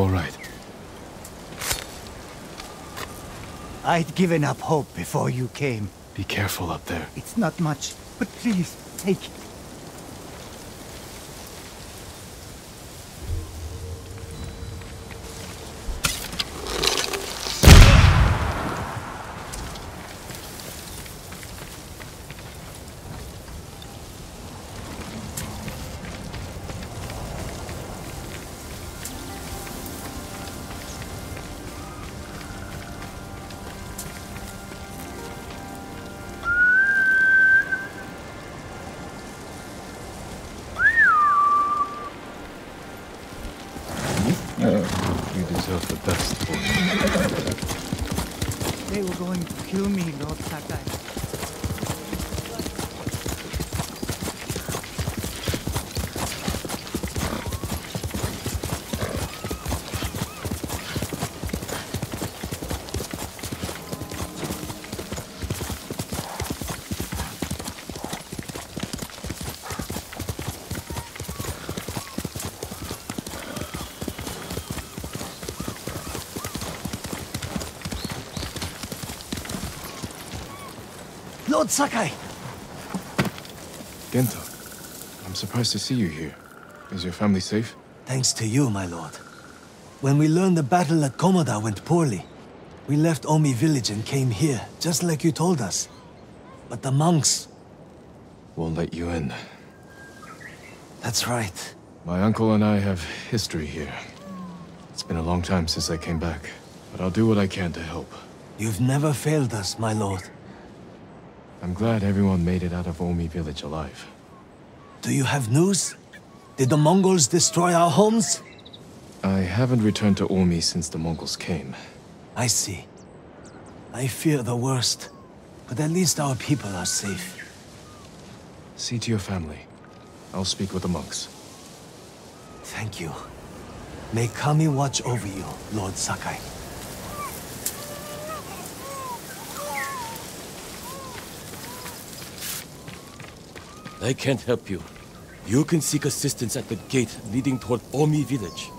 all right. I'd given up hope before you came. Be careful up there. It's not much, but please, take it. 9ミーの高い。Lord Sakai! Genta, I'm surprised to see you here. Is your family safe? Thanks to you, my lord. When we learned the battle at Komoda went poorly, we left Omi village and came here, just like you told us. But the monks... Won't let you in. That's right. My uncle and I have history here. It's been a long time since I came back, but I'll do what I can to help. You've never failed us, my lord. I'm glad everyone made it out of Omi village alive. Do you have news? Did the Mongols destroy our homes? I haven't returned to Omi since the Mongols came. I see. I fear the worst, but at least our people are safe. See to your family. I'll speak with the monks. Thank you. May Kami watch over you, Lord Sakai. I can't help you. You can seek assistance at the gate leading toward Omi village.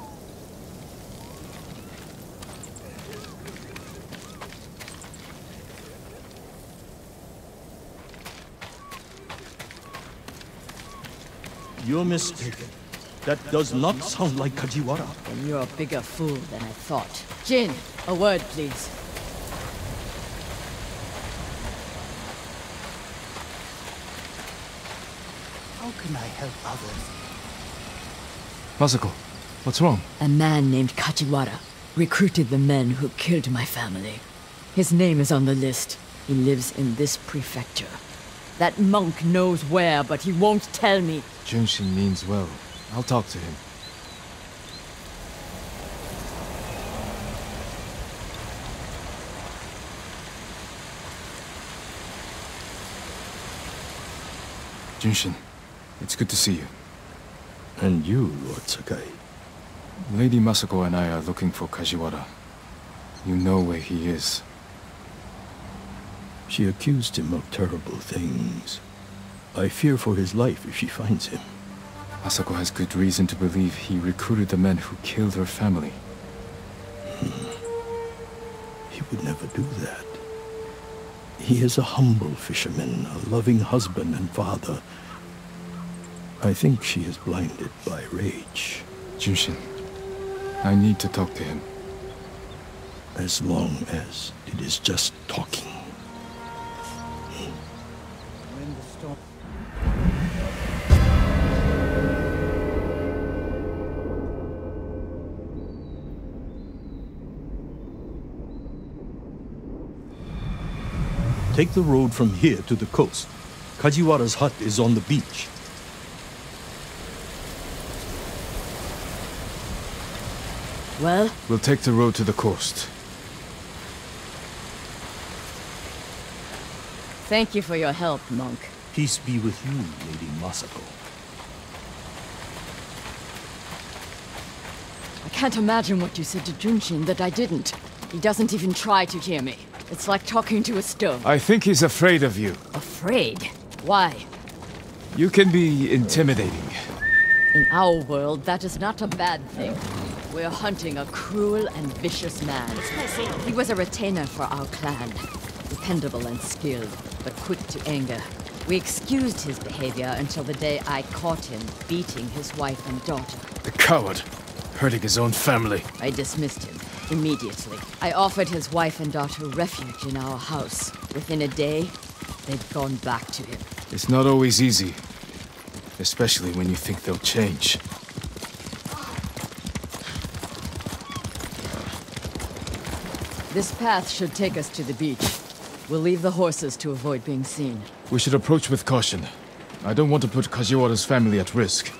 You're mistaken. That does not sound like Kajiwara. Then you're a bigger fool than I thought. Jin, a word, please. Can I help others? Masako, what's wrong? A man named Kajiwara recruited the men who killed my family. His name is on the list. He lives in this prefecture. That monk knows where, but he won't tell me. Junshin means well. I'll talk to him. Junshin, it's good to see you. And you, Lord Sakai. Lady Masako and I are looking for Kajiwara. You know where he is. She accused him of terrible things. I fear for his life if she finds him. Masako has good reason to believe he recruited the men who killed her family. Hmm. He would never do that. He is a humble fisherman, a loving husband and father. I think she is blinded by rage. Junshin, I need to talk to him. As long as it is just talking. When the storm... Take the road from here to the coast. Kajiwara's hut is on the beach. Well, We'll take the road to the coast. Thank you for your help, monk. Peace be with you, Lady Masako. I can't imagine what you said to Junshin that I didn't. He doesn't even try to hear me. It's like talking to a stone. I think he's afraid of you. Afraid? Why? You can be intimidating. In our world, that is not a bad thing. We're hunting a cruel and vicious man. He was a retainer for our clan. Dependable and skilled, but quick to anger. We excused his behavior until the day I caught him beating his wife and daughter. The coward. Hurting his own family. I dismissed him immediately. I offered his wife and daughter refuge in our house. Within a day, they'd gone back to him. It's not always easy. Especially when you think they'll change. This path should take us to the beach. We'll leave the horses to avoid being seen. We should approach with caution. I don't want to put Kajiwara's family at risk.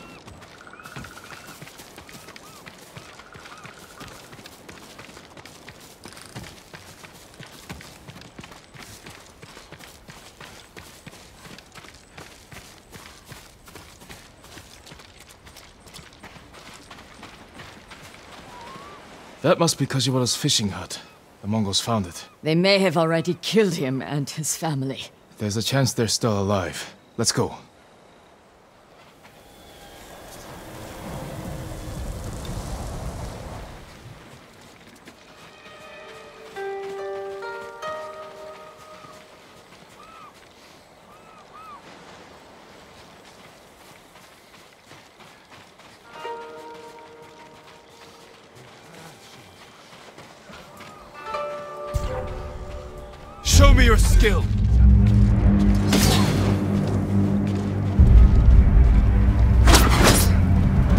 That must be Kajiwara's fishing hut. The Mongols found it. They may have already killed him and his family. There's a chance they're still alive. Let's go. me your skill!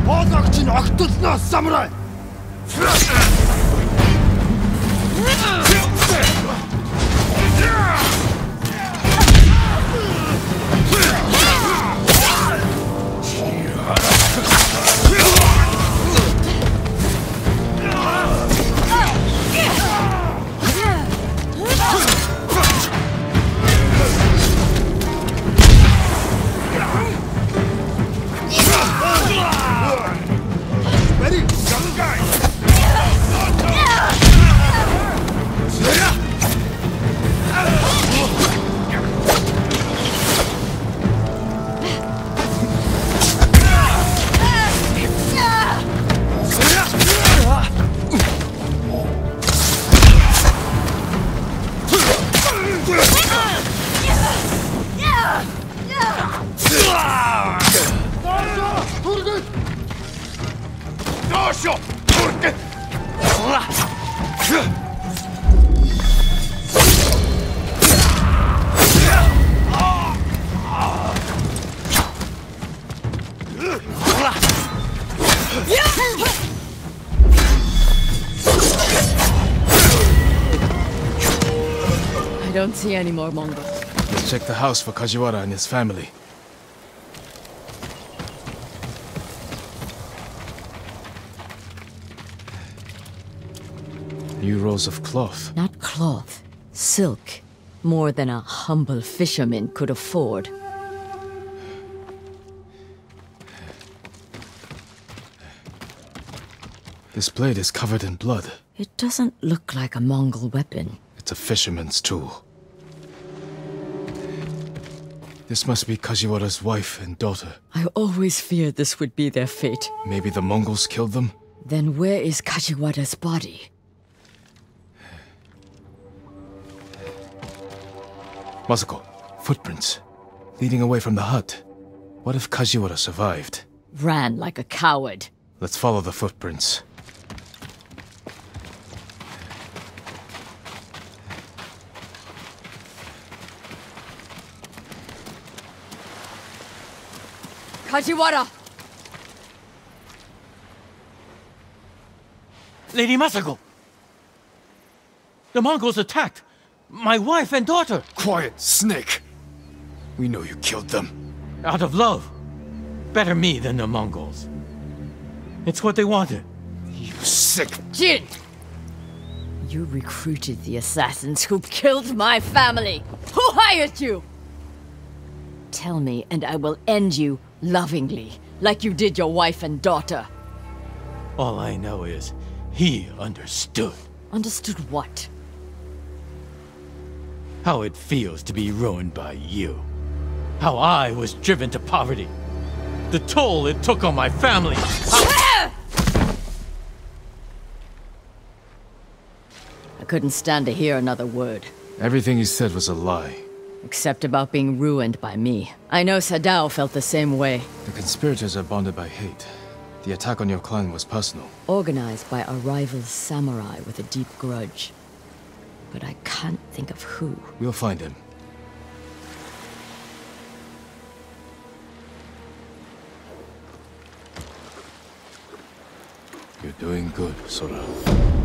Хоолойч нь огтлноос самурай! Don't see any more Mongols. Let's check the house for Kajiwara and his family. New rolls of cloth. Not cloth, silk. More than a humble fisherman could afford. This blade is covered in blood. It doesn't look like a Mongol weapon. It's a fisherman's tool. This must be Kajiwara's wife and daughter. I always feared this would be their fate. Maybe the Mongols killed them? Then where is Kajiwara's body? Masako, footprints. Leading away from the hut. What if Kajiwara survived? Ran like a coward. Let's follow the footprints. Kajiwara! Lady Masako! The Mongols attacked my wife and daughter Quiet, Snake! We know you killed them. out of love. Better me than the Mongols. It's what they wanted. You sick. Jin! You recruited the assassins who killed my family! Who hired you? Tell me, and I will end you lovingly, like you did your wife and daughter. All I know is, he understood Understood what? how it feels to be ruined by you. How I was driven to poverty. The toll it took on my family. I couldn't stand to hear another word. Everything he said was a lie. Except about being ruined by me. I know Sadao felt the same way. The conspirators are bonded by hate. The attack on your clan was personal. Organized by a rival samurai with a deep grudge. But I can't think of who. We'll find him. You're doing good, Sora.